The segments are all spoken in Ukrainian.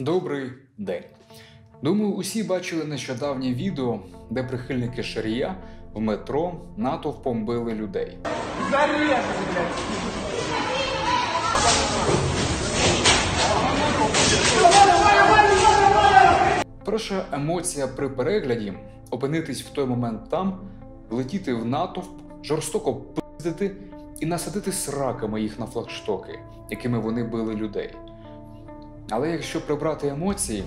Добрий день. Думаю, усі бачили нещодавнє відео, де прихильники Шарія в метро натовпом били людей. Перша емоція при перегляді опинитись в той момент там, влетіти в натовп, жорстоко пиздити і насадити сраками їх на флагштоки, якими вони били людей. Але якщо прибрати емоції,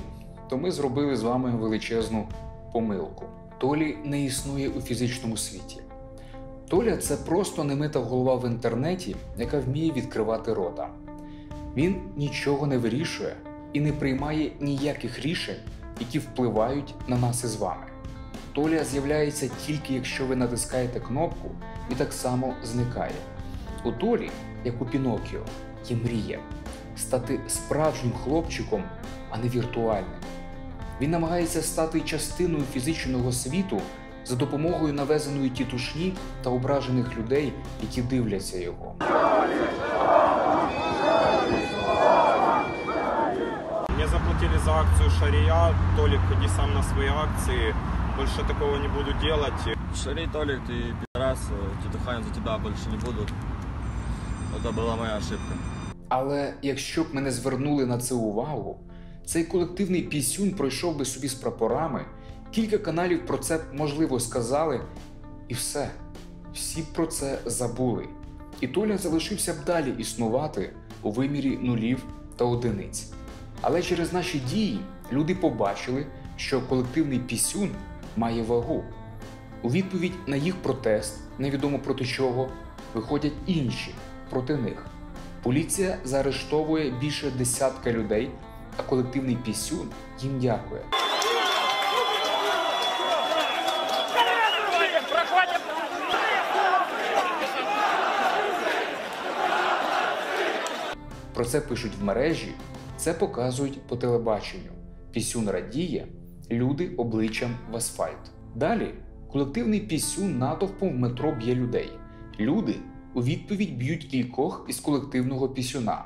то ми зробили з вами величезну помилку. Толі не існує у фізичному світі. Толя це просто немита голова в інтернеті, яка вміє відкривати рота. Він нічого не вирішує і не приймає ніяких рішень, які впливають на нас із вами. Толя з'являється тільки якщо ви натискаєте кнопку і так само зникає. У Толі, як у Пінокіо, є мрія стати справжнім хлопчиком, а не віртуальним. Він намагається стати частиною фізичного світу за допомогою навезеної тітушні та ображених людей, які дивляться його. Мне заплатили за акцию Шария. Толик, ходи сам на свои акции. Больше такого не буду делать. Шарей, Толик, ты пидорас, тетухань за тебя больше не буду. Это была моя ошибка. Але якщо б ми не звернули на це увагу, цей колективний пісюн пройшов би собі з прапорами, кілька каналів про це можливо сказали, і все. Всі про це забули. І Толя залишився б далі існувати у вимірі нулів та одиниць. Але через наші дії люди побачили, що колективний пісюн має вагу. У відповідь на їх протест, невідомо проти чого, виходять інші проти них. Поліція заарештовує більше десятка людей, а колективний пісюн їм дякує. Про це пишуть в мережі, це показують по телебаченню. Пісюн радіє, люди обличчям в асфальт. Далі колективний пісюн натовпом в метро б'є людей. Люди у відповідь б'ють кількох із колективного пісюна.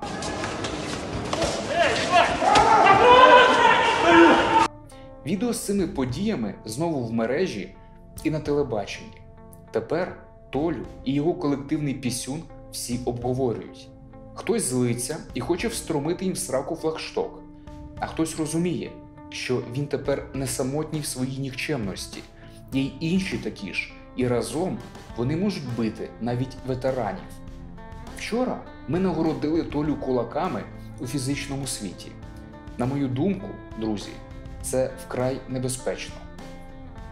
Відео з цими подіями знову в мережі і на телебаченні. Тепер Толю і його колективний пісюн всі обговорюють. Хтось злиться і хоче встромити їм в сраку флагшток, а хтось розуміє, що він тепер не самотній в своїй нікчемності, є й інші такі ж, і разом вони можуть бити навіть ветеранів. Вчора ми нагородили Толю кулаками у фізичному світі. На мою думку, друзі, це вкрай небезпечно.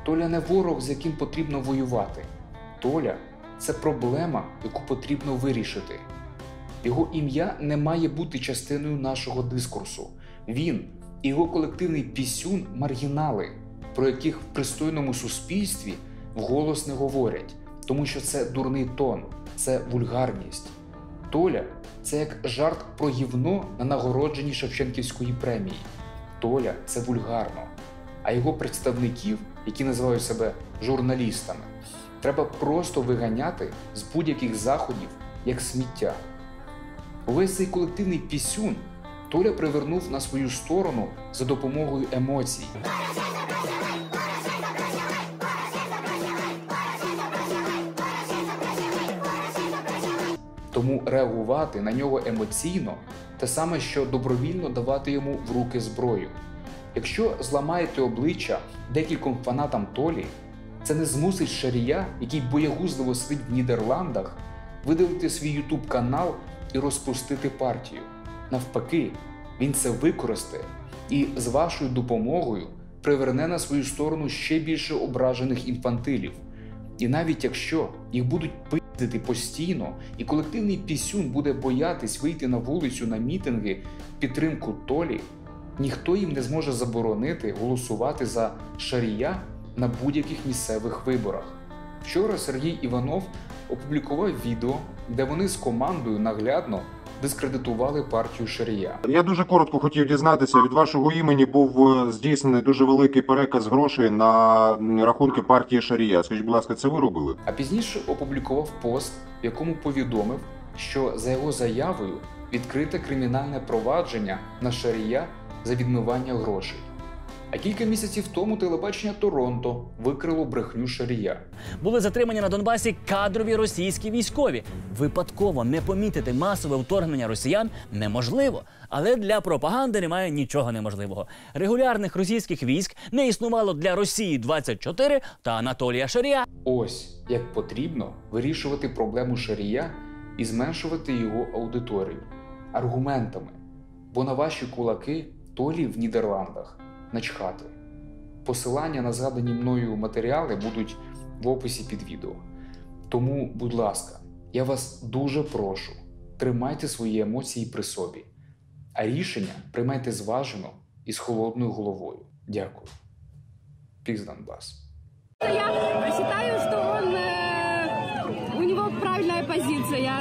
Толя не ворог, з яким потрібно воювати. Толя це проблема, яку потрібно вирішити. Його ім'я не має бути частиною нашого дискурсу. Він і його колективний пісюн маргінали, про яких в пристойному суспільстві вголос не говорять, тому що це дурний тон, це вульгарність. Толя це як жарт про гівно на нагородженні Шевченківської премії. Толя це вульгарно. А його представників, які називають себе журналістами, треба просто виганяти з будь-яких заходів як сміття. Увесь цей колективний пісюн Толя привернув на свою сторону за допомогою емоцій. Тому реагувати на нього емоційно те саме, що добровільно давати йому в руки зброю. Якщо зламаєте обличчя декільком фанатам Толі, це не змусить Шарія, який боягузливо сидить в Нідерландах, видалити свій ютуб канал і розпустити партію. Навпаки, він це використає і з вашою допомогою приверне на свою сторону ще більше ображених інфантилів. І навіть якщо їх будуть пиздити постійно, і колективний пісюн буде боятись вийти на вулицю на мітинги підтримку Толі, ніхто їм не зможе заборонити голосувати за Шарія на будь-яких місцевих виборах. Вчора Сергій Іванов опублікував відео, де вони з командою наглядно дискредитували партію Шарія. Я дуже коротко хотів дізнатися. Від вашого імені був е, здійснений дуже великий переказ грошей на рахунки партії Шарія. Скажіть, будь ласка, це ви робили? А пізніше опублікував пост, в якому повідомив, що за його заявою відкрите кримінальне провадження на Шарія за відмивання грошей. А кілька місяців тому телебачення Торонто викрило брехню Шарія. Були затримані на Донбасі кадрові російські військові. Випадково не помітити масове вторгнення росіян неможливо. Але для пропаганди немає нічого неможливого. Регулярних російських військ не існувало для Росії 24 та Анатолія Шарія. Ось як потрібно вирішувати проблему Шарія і зменшувати його аудиторію аргументами. Бо на ваші кулаки Толі в Нідерландах начхати. Посилання на згадані мною матеріали будуть в описі під відео. Тому, будь ласка, я вас дуже прошу, тримайте свої емоції при собі, а рішення приймайте зважено і з холодною головою. Дякую. Пікс Донбас. Я считаю, что он, у него правильная позиция.